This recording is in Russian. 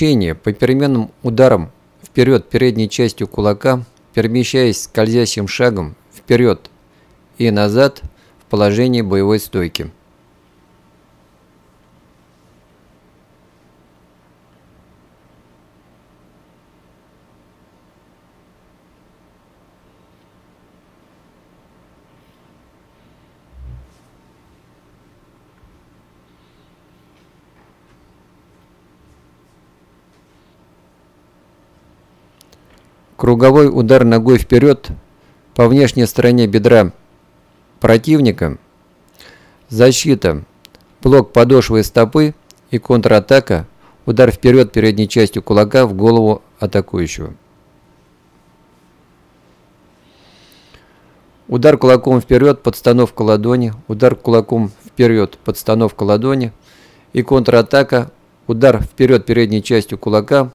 Вращение по переменным ударам вперед передней частью кулака, перемещаясь скользящим шагом вперед и назад в положении боевой стойки. Круговой удар ногой вперед по внешней стороне бедра противника, защита, блок подошвы стопы и контратака, удар вперед передней частью кулака в голову атакующего. Удар кулаком вперед, подстановка ладони, удар кулаком вперед, подстановка ладони. И контратака, удар вперед передней частью кулака